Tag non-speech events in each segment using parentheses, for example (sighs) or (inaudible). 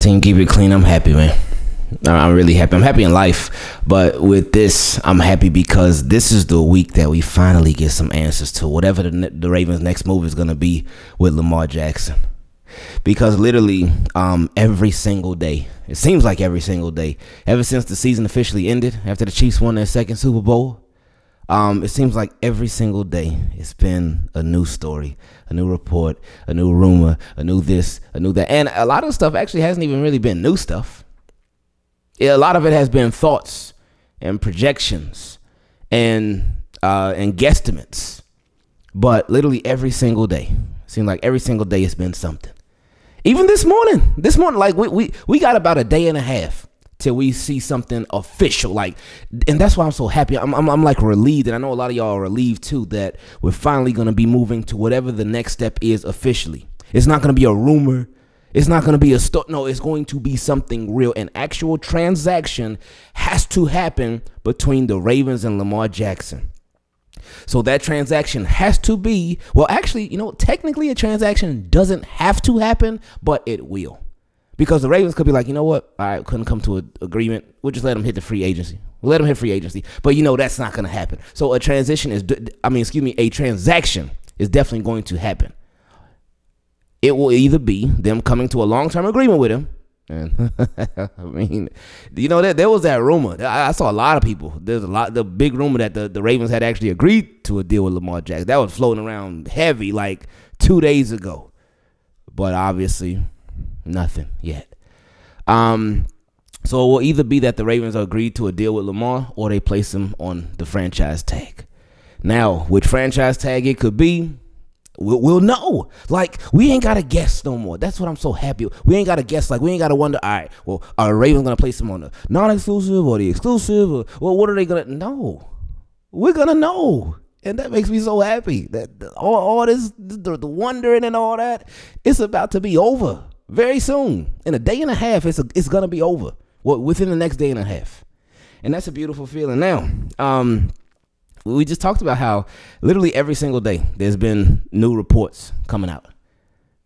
Team keep it clean. I'm happy, man. I'm really happy. I'm happy in life, but with this, I'm happy because this is the week that we finally get some answers to whatever the, the Ravens' next move is going to be with Lamar Jackson. Because literally, um, every single day, it seems like every single day, ever since the season officially ended, after the Chiefs won their second Super Bowl, um, it seems like every single day it's been a new story, a new report, a new rumor, a new this, a new that. And a lot of stuff actually hasn't even really been new stuff. A lot of it has been thoughts and projections and uh, and guesstimates. But literally every single day, seems like every single day it's been something. Even this morning, this morning, like we we, we got about a day and a half till we see something official. Like, and that's why I'm so happy. I'm, I'm, I'm like relieved, and I know a lot of y'all are relieved too that we're finally gonna be moving to whatever the next step is officially. It's not gonna be a rumor. It's not going to be a story. No, it's going to be something real. An actual transaction has to happen between the Ravens and Lamar Jackson. So that transaction has to be, well, actually, you know, technically a transaction doesn't have to happen, but it will. Because the Ravens could be like, you know what? Right, couldn't come to an agreement. We'll just let them hit the free agency. We'll let them hit free agency. But you know, that's not going to happen. So a transition is, I mean, excuse me, a transaction is definitely going to happen. It will either be them coming to a long term agreement with him. And (laughs) I mean, you know, that there was that rumor. I, I, saw a lot of people. There's a lot, the big rumor that the, the Ravens had actually agreed to a deal with Lamar Jackson. That was floating around heavy like two days ago. But obviously, nothing yet. Um, so it will either be that the Ravens agreed to a deal with Lamar or they place him on the franchise tag. Now, which franchise tag it could be, We'll, we'll, know. Like we ain't gotta guess no more. That's what I'm so happy. We ain't gotta guess. Like we ain't gotta wonder. All right, well, are Ravens gonna place him on the non-exclusive or the exclusive? Or well, what are they gonna? No, we're gonna know, and that makes me so happy. That all, all this, the, the wondering and all that, it's about to be over very soon. In a day and a half, it's a, it's gonna be over. Well, within the next day and a half, and that's a beautiful feeling. Now, um, we just talked about how literally every single day there's been new reports coming out.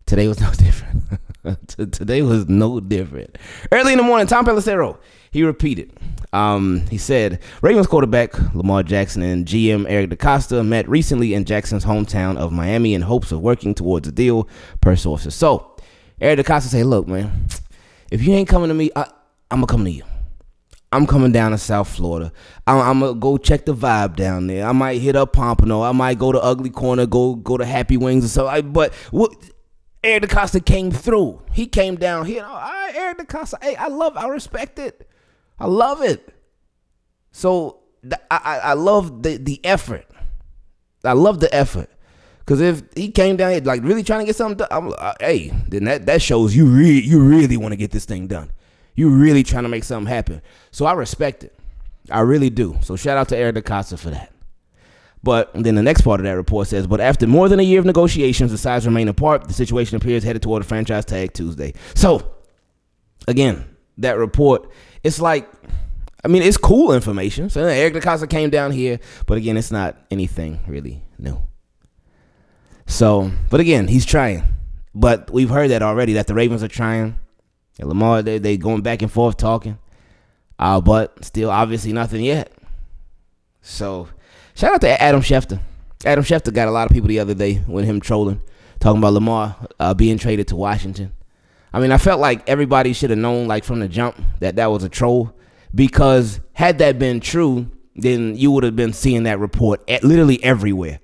Today was (laughs) no different. Today was no different. Early in the morning, Tom Pelissero, he repeated. Um, he said, Ravens quarterback Lamar Jackson and GM Eric DeCosta met recently in Jackson's hometown of Miami in hopes of working towards a deal, per sources. So, Eric DeCosta said, look, man, if you ain't coming to me, I, I'm to come to you. I'm coming down to South Florida. I'm, I'm, gonna go check the vibe down there. I might hit up Pompano. I might go to Ugly Corner, go go to Happy Wings or something. But what, Eric DeCosta came through. He came down here. Oh, All right, Eric DeCosta. Hey, I love. I respect it. I love it. So I, I, I love the the effort. I love the effort. Cause if he came down here like really trying to get something done, I'm, uh, hey, then that, that shows you really you really want to get this thing done. You really trying to make something happen. So I respect it. I really do. So shout out to Eric DeCosta for that. But then the next part of that report says, but after more than a year of negotiations, the sides remain apart. The situation appears headed toward a franchise tag Tuesday. So, again, that report, it's like, I mean, it's cool information. So Eric DeCosta came down here, but again, it's not anything really new. So, but again, he's trying. But we've heard that already that the Ravens are trying. And Lamar, they they going back and forth talking. Uh, but still, obviously, nothing yet. So, shout out to Adam Schefter. Adam Schefter got a lot of people the other day with him trolling, talking about Lamar uh, being traded to Washington. I mean, I felt like everybody should have known, like from the jump, that that was a troll. Because had that been true, then you would have been seeing that report at literally everywhere,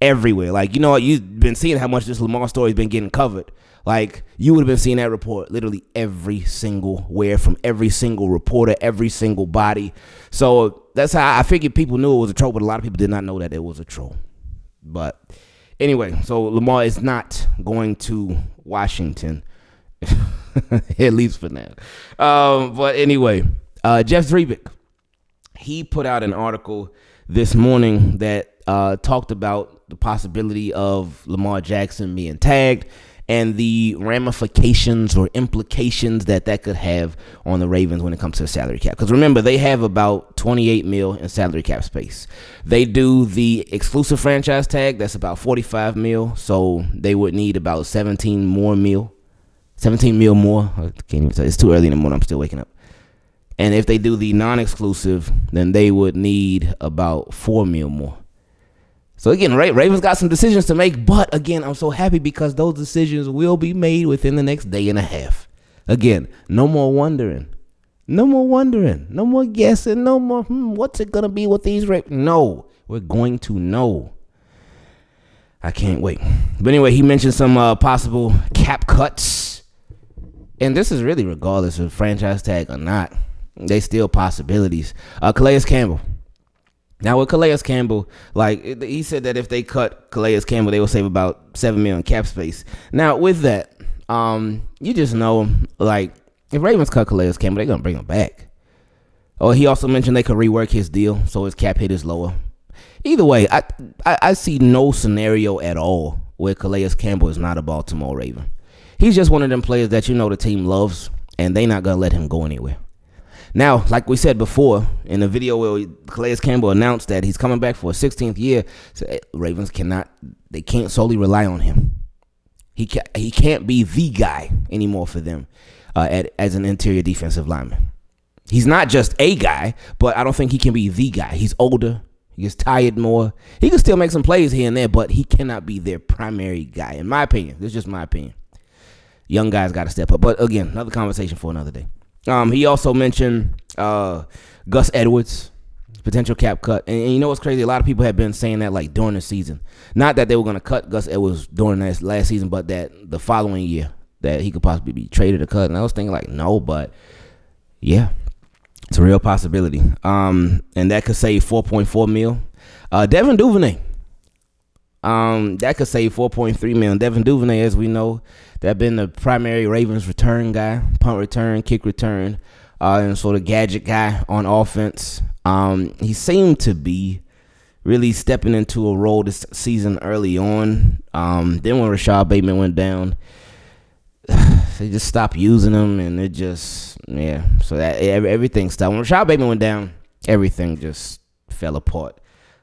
everywhere. Like you know, you've been seeing how much this Lamar story has been getting covered. Like you would have been seeing that report literally every single where from every single reporter, every single body. So that's how I figured people knew it was a troll, but a lot of people did not know that it was a troll. But anyway, so Lamar is not going to Washington, (laughs) at least for now. Um, but anyway, uh, Jeff Zrebiec, he put out an article this morning that uh, talked about the possibility of Lamar Jackson being tagged and the ramifications or implications that that could have on the Ravens when it comes to the salary cap. Because remember, they have about 28 mil in salary cap space. They do the exclusive franchise tag, that's about 45 mil. So they would need about 17 more mil 17 mil more. I can't even say it's too early in the morning. I'm still waking up. And if they do the non-exclusive, then they would need about four mil more. So again, Ravens got some decisions to make, but again, I'm so happy because those decisions will be made within the next day and a half. Again, no more wondering. No more wondering. No more guessing. No more, hmm, what's it going to be with these Ravens? No, we're going to know. I can't wait. But anyway, he mentioned some uh, possible cap cuts. And this is really regardless of franchise tag or not. They still possibilities. Uh, Calais Campbell. Now with Calais Campbell, like he said that if they cut Calais Campbell, they will save about seven million cap space. Now with that, um, you just know like if Ravens cut Calais Campbell, they're gonna bring him back. Oh, he also mentioned they could rework his deal so his cap hit is lower. Either way, I, I, I see no scenario at all where Calais Campbell is not a Baltimore Raven. He's just one of them players that you know the team loves, and they're not gonna let him go anywhere. Now, like we said before in the video where Calais Campbell announced that he's coming back for a 16th year, so eh, Ravens cannot, they can't solely rely on him. He can't, he can't be the guy anymore for them uh, at, as an interior defensive lineman. He's not just a guy, but I don't think he can be the guy. He's older. He gets tired more. He can still make some plays here and there, but he cannot be their primary guy, in my opinion. This is just my opinion. Young guys got to step up. But again, another conversation for another day. Um, he also mentioned uh, Gus Edwards, potential cap cut. And, and, you know what's crazy? A lot of people have been saying that like during the season. Not that they were going to cut Gus Edwards during that last season, but that the following year that he could possibly be traded or cut. And I was thinking like, no, but yeah, it's a real possibility. Um, and that could save 4.4 mil. Uh, Devin Duvernay. Um, that could save 4.3 million. Devin Duvernay, as we know, that been the primary Ravens return guy, punt return, kick return, uh, and sort of gadget guy on offense. Um, he seemed to be really stepping into a role this season early on. Um, then when Rashod Bateman went down, (sighs) they just stopped using him, and it just yeah. So that everything stopped. When Rashod Bateman went down, everything just fell apart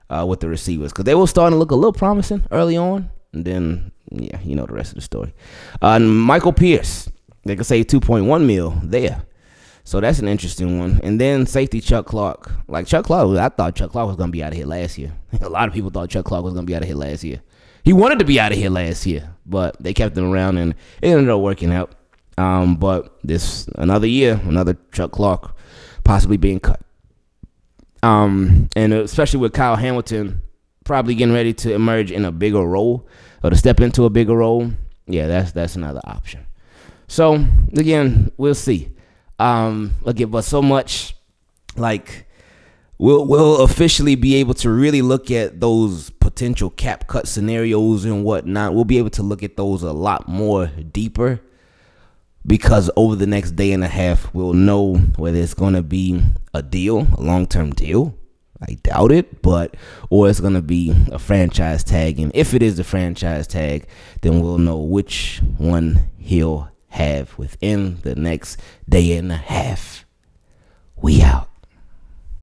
uh, with the receivers because they were starting to look a little promising early on, and then yeah, you know the rest of the story. Uh, Michael Pierce, they could say 2.1 mil there. So that's an interesting one. And then safety Chuck Clark. Like Chuck Clark, I thought Chuck Clark was gonna be out of here last year. (laughs) a lot of people thought Chuck Clark was gonna be out of here last year. He wanted to be out of here last year, but they kept him around and it ended up working out. Um, but this another year, another Chuck Clark possibly being cut. Um, and especially with Kyle Hamilton probably getting ready to emerge in a bigger role or to step into a bigger role. Yeah, that's that's another option. So again, we'll see. Um, again, but so much like we'll we'll officially be able to really look at those potential cap cut scenarios and whatnot. We'll be able to look at those a lot more deeper because over the next day and a half, we'll know whether it's going to be a deal, a long term deal. I doubt it, but or it's gonna be a franchise tag, and if it is the franchise tag, then we'll know which one he'll have within the next day and a half. We out.